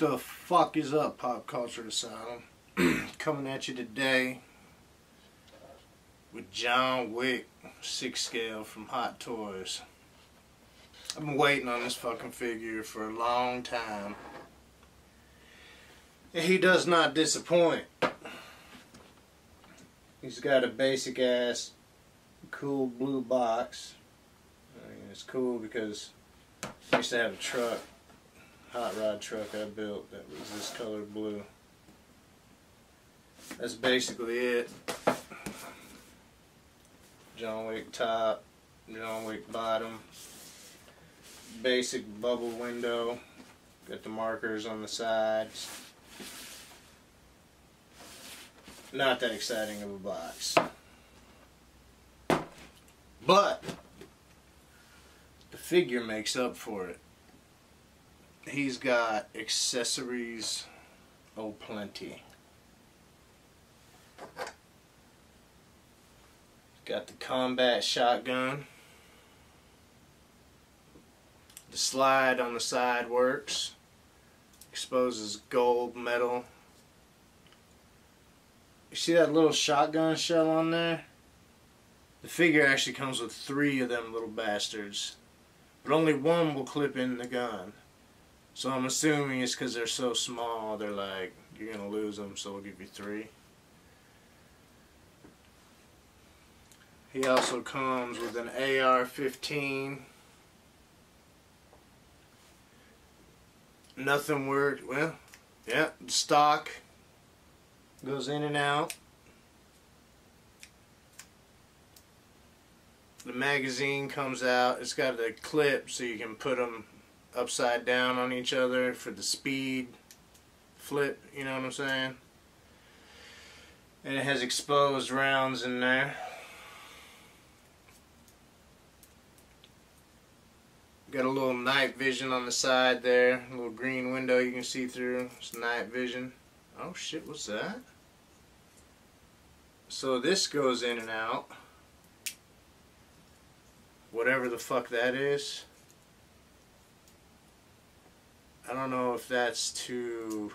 the fuck is up, Pop Culture Asylum? Coming at you today with John Wick 6 scale from Hot Toys. I've been waiting on this fucking figure for a long time. And he does not disappoint. He's got a basic ass cool blue box. I mean, it's cool because I used to have a truck hot rod truck I built that was this color blue. That's basically it. John Wick top, John Wick bottom, basic bubble window, got the markers on the sides. Not that exciting of a box. But the figure makes up for it he's got accessories oh plenty. Got the combat shotgun. The slide on the side works. Exposes gold metal. You see that little shotgun shell on there? The figure actually comes with three of them little bastards. But only one will clip in the gun. So I'm assuming it's because they're so small, they're like, you're going to lose them, so we'll give you three. He also comes with an AR-15. Nothing worked. Well, yeah, stock goes in and out. The magazine comes out. It's got a clip so you can put them upside down on each other for the speed flip, you know what I'm saying? And it has exposed rounds in there. Got a little night vision on the side there, a little green window you can see through. It's night vision. Oh shit, what's that? So this goes in and out. Whatever the fuck that is. I don't know if that's too...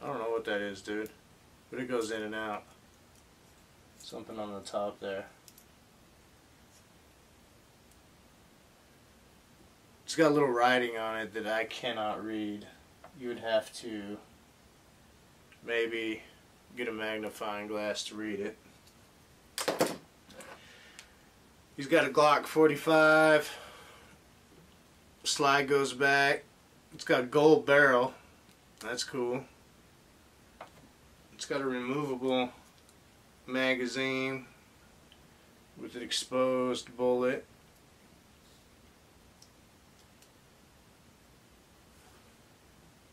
I don't know what that is, dude. But it goes in and out. Something on the top there. It's got a little writing on it that I cannot read. You would have to maybe get a magnifying glass to read it. He's got a Glock 45. Slide goes back. It's got a gold barrel. That's cool. It's got a removable magazine with an exposed bullet.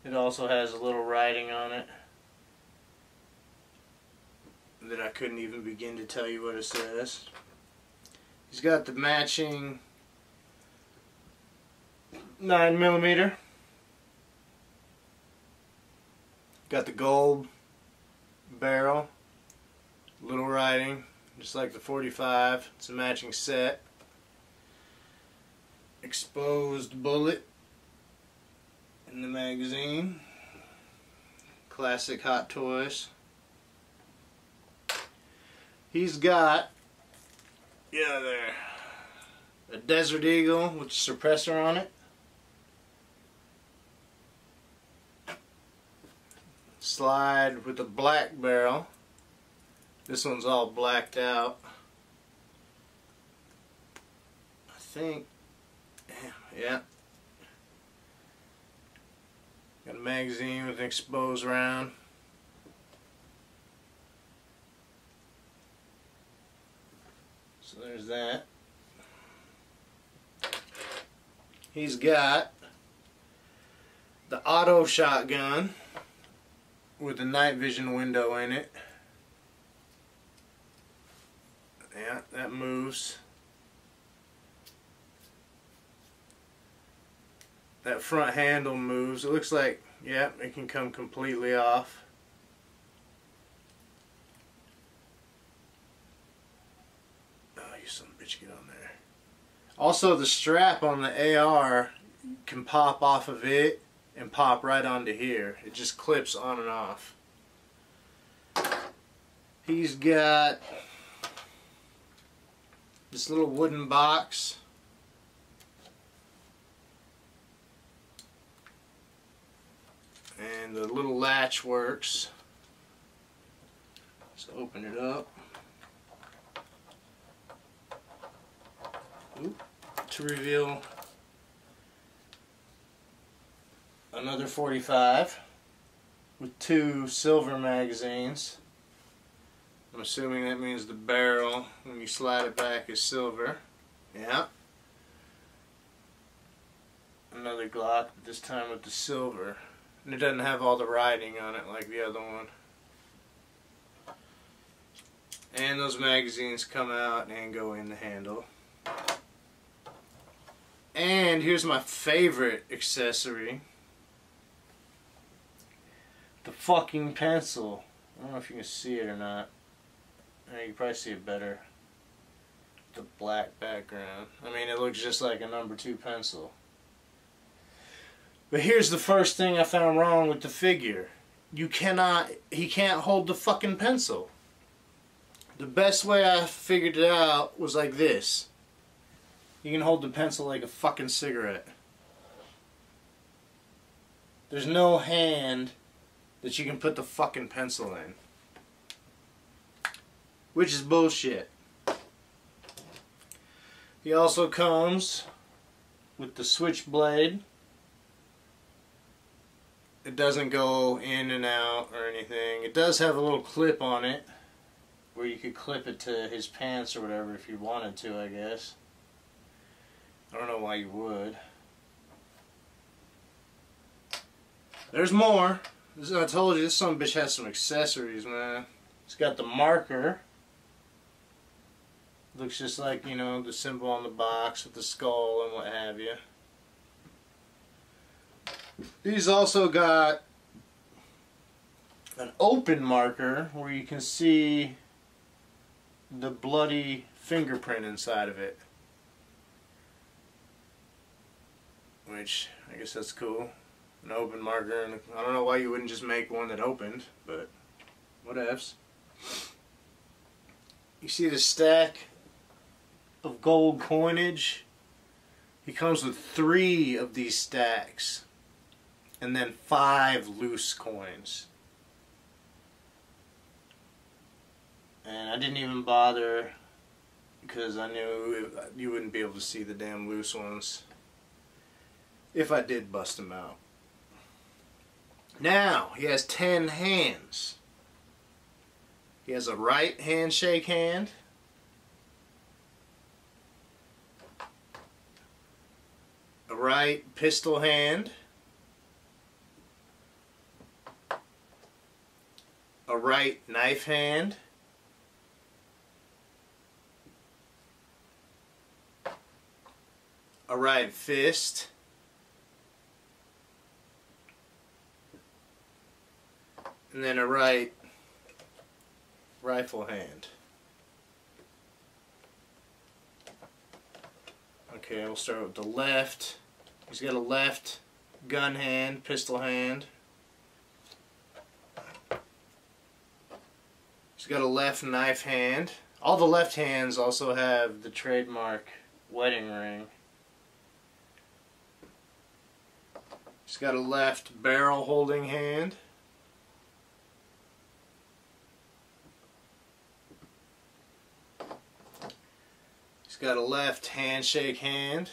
It also has a little writing on it that I couldn't even begin to tell you what it says. He's got the matching 9 millimeter. Got the gold barrel, little writing, just like the 45. It's a matching set. Exposed bullet in the magazine. Classic Hot Toys. He's got, yeah there, a Desert Eagle with a suppressor on it. Slide with a black barrel. This one's all blacked out. I think, yeah. Got a magazine with an exposed round. So there's that. He's got the auto shotgun with a night vision window in it. Yeah, that moves. That front handle moves. It looks like, yeah, it can come completely off. Oh, you some bitch, get on there. Also, the strap on the AR can pop off of it and pop right onto here. It just clips on and off. He's got this little wooden box. And the little latch works. Let's open it up. To reveal another 45 with two silver magazines. I'm assuming that means the barrel, when you slide it back, is silver. Yeah. Another Glock, this time with the silver. And it doesn't have all the writing on it like the other one. And those magazines come out and go in the handle. And here's my favorite accessory. The fucking pencil. I don't know if you can see it or not. Uh, you can probably see it better. The black background. I mean, it looks just like a number two pencil. But here's the first thing I found wrong with the figure. You cannot, he can't hold the fucking pencil. The best way I figured it out was like this. You can hold the pencil like a fucking cigarette. There's no hand that you can put the fucking pencil in. Which is bullshit. He also comes with the switchblade. It doesn't go in and out or anything. It does have a little clip on it where you could clip it to his pants or whatever if you wanted to, I guess. I don't know why you would. There's more. I told you, this some bitch has some accessories, man. It's got the marker. Looks just like, you know, the symbol on the box with the skull and what have you. He's also got an open marker where you can see the bloody fingerprint inside of it. Which, I guess that's cool an open marker, and I don't know why you wouldn't just make one that opened, but what whatevs. You see the stack of gold coinage? He comes with three of these stacks, and then five loose coins. And I didn't even bother because I knew you wouldn't be able to see the damn loose ones if I did bust them out. Now, he has 10 hands. He has a right handshake hand. A right pistol hand. A right knife hand. A right fist. And then a right rifle hand. Okay, we'll start with the left. He's got a left gun hand, pistol hand. He's got a left knife hand. All the left hands also have the trademark wedding ring. He's got a left barrel holding hand. He's got a left handshake hand.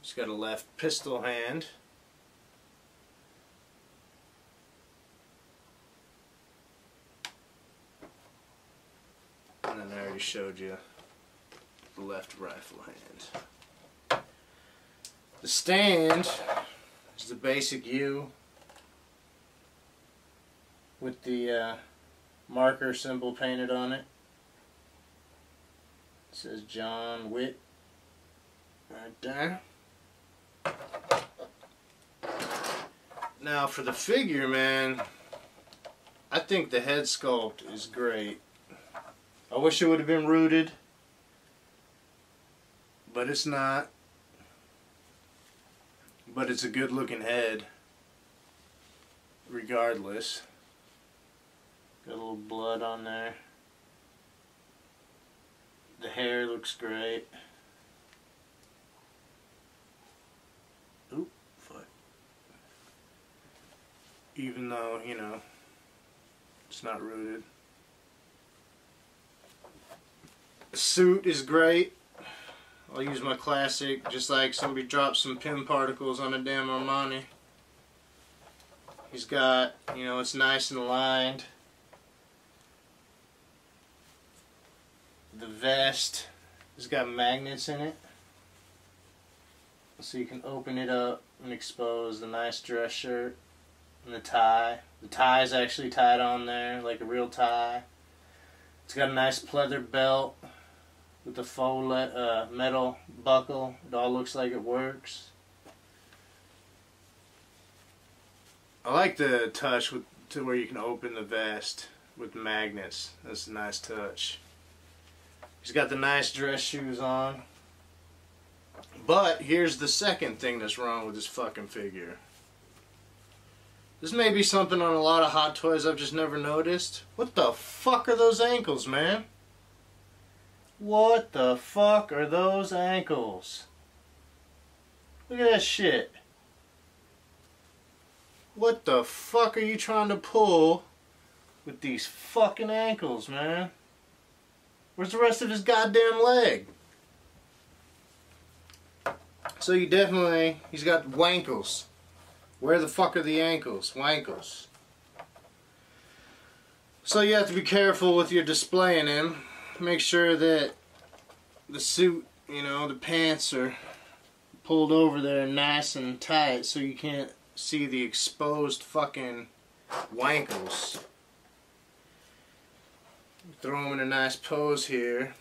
He's got a left pistol hand. And then I already showed you the left rifle hand. The stand is the basic U with the uh, marker symbol painted on it. It says John Wick right there. Now for the figure, man, I think the head sculpt is great. I wish it would have been rooted, but it's not. But it's a good looking head. Regardless. Got a little blood on there. The hair looks great. Oop, foot. Even though, you know, it's not rooted. Suit is great. I'll use my classic, just like somebody dropped some pin particles on a damn Armani. He's got, you know, it's nice and lined. The vest has got magnets in it. So you can open it up and expose the nice dress shirt and the tie. The tie is actually tied on there like a real tie. It's got a nice pleather belt with the faux uh, metal buckle. It all looks like it works. I like the touch with to where you can open the vest with magnets. That's a nice touch. He's got the nice dress shoes on. But here's the second thing that's wrong with this fucking figure. This may be something on a lot of Hot Toys I've just never noticed. What the fuck are those ankles, man? What the fuck are those ankles? Look at that shit. What the fuck are you trying to pull with these fucking ankles, man? Where's the rest of his goddamn leg? So you definitely, he's got wankles. Where the fuck are the ankles? Wankles. So you have to be careful with your displaying him. Make sure that the suit, you know, the pants are pulled over there nice and tight so you can't see the exposed fucking wankles. Throw them in a nice pose here.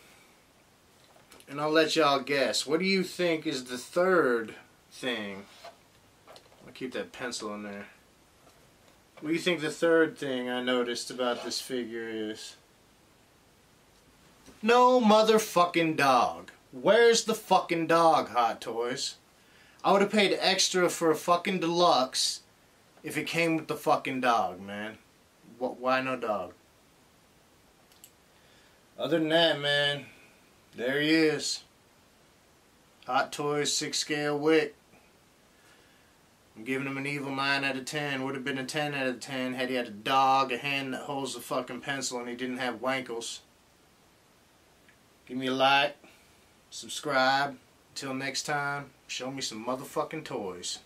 And I'll let y'all guess. What do you think is the third thing? I'll keep that pencil in there. What do you think the third thing I noticed about this figure is? No motherfucking dog. Where's the fucking dog, Hot Toys? I would have paid extra for a fucking deluxe if it came with the fucking dog, man. Why no dog? Other than that, man, there he is. Hot Toys 6 scale wick. I'm giving him an evil 9 out of 10. Would have been a 10 out of 10 had he had a dog, a hand that holds the fucking pencil, and he didn't have wankles. Give me a like. Subscribe. Until next time, show me some motherfucking toys.